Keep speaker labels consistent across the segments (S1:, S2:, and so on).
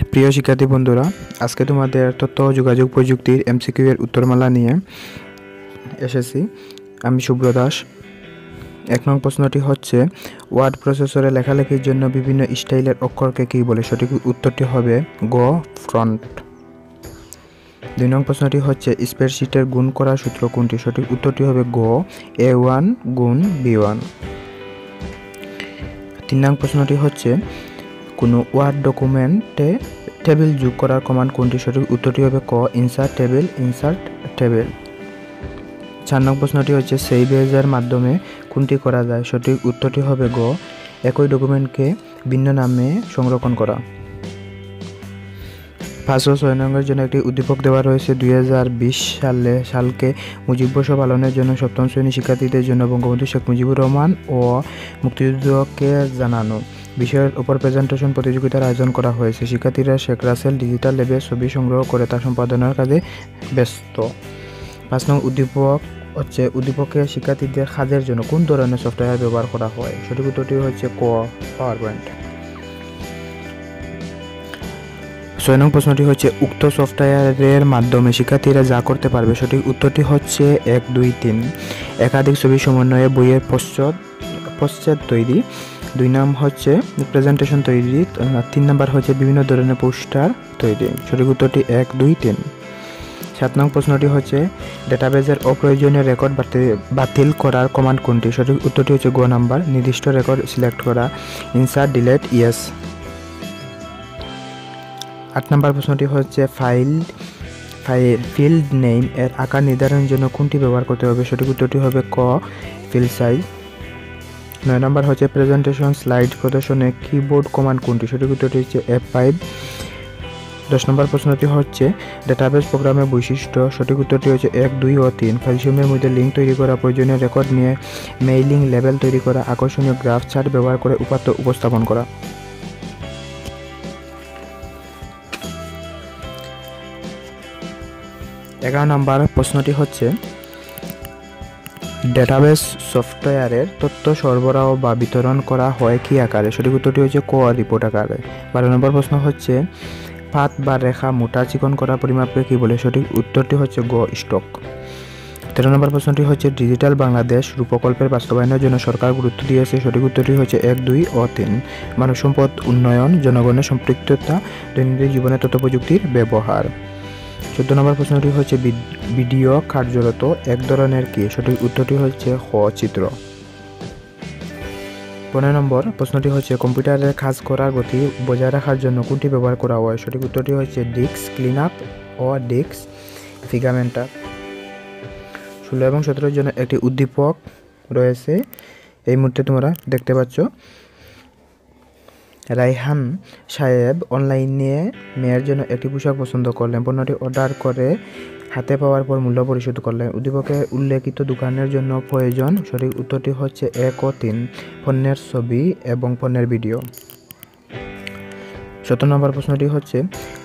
S1: প্রিয় শিক্ষার্থী বন্ধুরা, আজকে তোমাদের তথ্য, যোগাযোগ প্রযুক্তির এমসিকিউ এর উত্তরমালা নিয়ে এসেছি। আমি শুভ্র দাস। এক নং প্রশ্নটি হচ্ছে, ওয়ার্ড প্রসেসরে লেখালেখির জন্য বিভিন্ন স্টাইলের অক্ষরকে কী বলে? সঠিক উত্তরটি হবে গ, ফ্রন্ট। দুই নং প্রশ্নটি হচ্ছে, স্প্রেডশিটের গুণ করা সূত্র কোনটি? সঠিক উত্তরটি হবে গ, এ ওয়ান গুণ বি ওয়ান। তিন নং প্রশ্নটি হচ্ছে কোনো ওয়ার্ড ডকুমেন্টে টেবিল যোগ করার কমান্ড কোনটি সঠিক উত্তরটি হবে ক ইনসার্ট টেবিল ইনসার্ট টেবিল চার নং প্রশ্নটি হচ্ছে সেই বেজের মাধ্যমে কোনটি করা যায়? সঠিক উত্তরটি হবে গ, একই ডকুমেন্টকে ভিন্ন নামে সংরক্ষণ করা। পাঁচশো ছয় নম্বরের জন্য একটি উদ্দীপক দেওয়া রয়েছে, দুই হাজার বিশ সালে, সালকে মুজিব বর্ষ পালনের জন্য সপ্তম শ্রেণি শিক্ষার্থীদের জন্য বঙ্গবন্ধু শেখ মুজিবুর রহমান ও মুক্তিযুদ্ধকে জানানো। বিষয়ের উপর প্রেজেন্টেশন প্রতিযোগিতার আয়োজন করা হয়েছে। শিক্ষার্থীরা শেখ রাসেল ডিজিটাল ল্যাবে ছবি সংগ্রহ করে তা সম্পাদনার কাজে ব্যস্ত। পাঁচ নং উদ্দীপক হচ্ছে উদ্দীপকে শিক্ষার্থীদের কাজের জন্য কোন ধরনের সফটওয়্যার ব্যবহার করা হয়? সঠিক উত্তরটি হচ্ছে ক পাওয়ার পয়েন্ট ছয় নং প্রশ্নটি হচ্ছে, উক্ত সফটওয়্যারের মাধ্যমে শিক্ষার্থীরা যা করতে পারবে, সঠিক উত্তরটি হচ্ছে এক দুই তিন। একাধিক ছবি সমন্বয়ে বইয়ের পশ্চাৎ পশ্চাৎ তৈরি। দুই নাম হচ্ছে প্রেজেন্টেশন তৈরি তিন নাম্বার হচ্ছে বিভিন্ন ধরনের পোস্টার তৈরি। সঠিক উত্তরটি এক, দুই, তিন। সাত নং প্রশ্নটি হচ্ছে ডেটাবেজের অপ্রয়োজনীয় রেকর্ড বাতিল করার কমান্ড কোনটি? সঠিক উত্তরটি হচ্ছে গো নাম্বার, নির্দিষ্ট রেকর্ড সিলেক্ট করা ইনসার্ট ডিলেট ইয়েস আট নম্বর প্রশ্নটি হচ্ছে ফাইল ফাইল ফিল্ড নেম এর আকার নির্ধারণের জন্য কোনটি ব্যবহার করতে হবে? সঠিক উত্তরটি হবে ক ফিল্ড সাইজ নয় নম্বর হচ্ছে প্রেজেন্টেশন স্লাইড প্রদর্শনে কিবোর্ড কমান্ড কোনটি? সঠিক উত্তরটি হচ্ছে এফ ফাইভ দশ নম্বর প্রশ্নটি হচ্ছে ডেটাবেস প্রোগ্রামের বৈশিষ্ট্য। সঠিক উত্তরটি হচ্ছে এক, দুই ও তিন। ফাইলসমূহের মধ্যে লিঙ্ক তৈরি করা, প্রয়োজনীয় রেকর্ড নিয়ে মেইলিং লেভেল তৈরি করা, আকর্ষণীয় গ্রাফ চার্ট ব্যবহার করে উপাত্ত উপস্থাপন করা। এগারো নম্বর প্রশ্নটি হচ্ছে ডেটাবেস সফটওয়্যারের তথ্য সরবরাহ বা বিতরণ করা হয় কী আকারে? সঠিক উত্তরটি হচ্ছে ক রিপোর্ট আকারে। বারো নম্বর প্রশ্ন হচ্ছে পাত বা রেখা মোটা চিকন করা পরিমাপকে কী বলে? সঠিক উত্তরটি হচ্ছে গ, স্টক। তেরো নম্বর প্রশ্নটি হচ্ছে, ডিজিটাল বাংলাদেশ রূপকল্পের বাস্তবায়নের জন্য সরকার গুরুত্ব দিয়েছে। সঠিক উত্তরটি হচ্ছে এক, দুই ও তিন। মানব সম্পদ উন্নয়ন, জনগণের সম্পৃক্ততা, দৈনন্দিন জীবনে তথ্য প্রযুক্তির ব্যবহার। চোদ্দ নম্বর প্রশ্নটি হচ্ছে ভিডিও কার্যরত এক ধরনের কি? সঠিক উত্তরটি হচ্ছে হ, চিত্র। পনেরো নম্বর প্রশ্নটি হচ্ছে, কম্পিউটারের কাজ করার গতি বজায় রাখার জন্য কোনটি ব্যবহার করা হয়? সঠিক উত্তরটি হচ্ছে ডিস্ক ক্লিন আপ ও ডিস্ক ফিগামেন্টার। ষোলো এবং সতেরোর জন্য একটি উদ্দীপক রয়েছে। এই মুহূর্তে তোমরা দেখতে পাচ্ছ রাইহান সাহেব অনলাইনে মেয়ের জন্য একটি পোশাক পছন্দ করলেন। পণ্যটি অর্ডার করে হাতে পাওয়ার পর মূল্য পরিশোধ করলেন। উদ্দীপকে উল্লেখিত দোকানের জন্য প্রয়োজন সঠিক উত্তরটি হচ্ছে এক ও তিন। পণ্যের ছবি এবং পণ্যের ভিডিও। সতেরো নম্বর প্রশ্নটি হচ্ছে,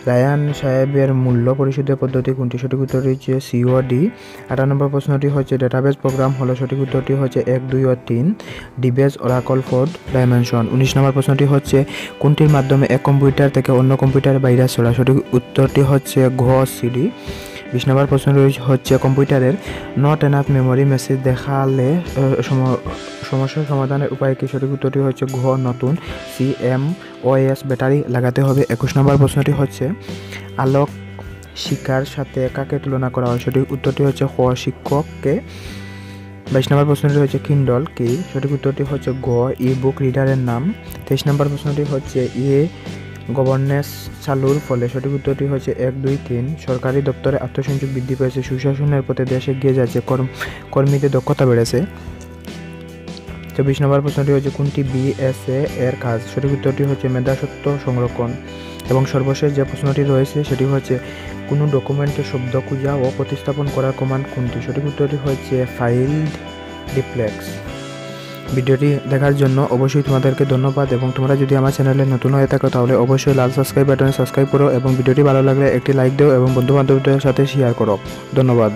S1: রায়ান সাহেবের মূল্য পরিশোধের পদ্ধতি কোনটি? সঠিক উত্তরটি হচ্ছে সিওডি। আঠারো নম্বর প্রশ্নটি হচ্ছে ডেটাবেস প্রোগ্রাম হলো, সঠিক উত্তরটি হচ্ছে এক, দুই ও তিন। ডিবেস ওরাকল ফোর্ড ডাইমেনশন উনিশ নম্বর প্রশ্নটি হচ্ছে, কোনটির মাধ্যমে এক কম্পিউটার থেকে অন্য কম্পিউটারে ভাইরাস ছড়া সঠিক উত্তরটি হচ্ছে ঘ সিডি বিশ নম্বর প্রশ্ন হচ্ছে, কম্পিউটারের নট এনাফ মেমোরি মেসেজ দেখালে সমস্যার সমাধানের উপায় কি? সঠিক উত্তরটি হচ্ছে ঘ, নতুন। সি এম ওএস ব্যাটারি লাগাতে হবে। একুশ নম্বর প্রশ্নটি হচ্ছে, আলোক শিকার সাথে কাকে তুলনা করা হয়? সঠিক উত্তরটি হচ্ছে খ, শিক্ষককে। বাইশ নম্বর প্রশ্নটি হচ্ছে কিন্ডল কি? সঠিক উত্তরটি হচ্ছে গ ই বুক রিডারের নাম। তেইশ নম্বর প্রশ্নটি হচ্ছে ইয়ে গভর্নেন্স চালুর ফলে? সঠিক উত্তরটি হচ্ছে এক, দুই, তিন। সরকারি দপ্তরে আত্মসংযোগ বৃদ্ধি পেয়েছে। সুশাসনের পথে দেশে গিয়ে যাচ্ছে। কর্মীদের দক্ষতা বেড়েছে। চব্বিশ নম্বর প্রশ্নটি হচ্ছে, কোনটি বিএসএ এর কাজ? সঠিক উত্তরটি হচ্ছে, মেধাসত্ব সংরক্ষণ। এবং সর্বশেষ যে প্রশ্নটি রয়েছে, সেটি হচ্ছে, কোনো ডকুমেন্টের শব্দ খুঁজা ও প্রতিস্থাপন করার কমান্ড কোনটি? সঠিক উত্তরটি হচ্ছে ফাইল ডিপ্লেক্স। ভিডিওটি দেখার জন্য অবশ্যই তোমাদেরকে ধন্যবাদ এবং তোমরা যদি আমার চ্যানেলে নতুন হয়ে থাকো, তাহলে অবশ্যই লাল সাবস্ক্রাইব বাটনে সাবস্ক্রাইব করো এবং ভিডিওটি ভালো লাগলে একটি লাইক দাও এবং বন্ধু বান্ধবদের সাথে শেয়ার করো। ধন্যবাদ।